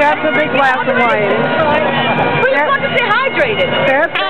that's a big glass of wine. We're supposed to stay hydrated. That's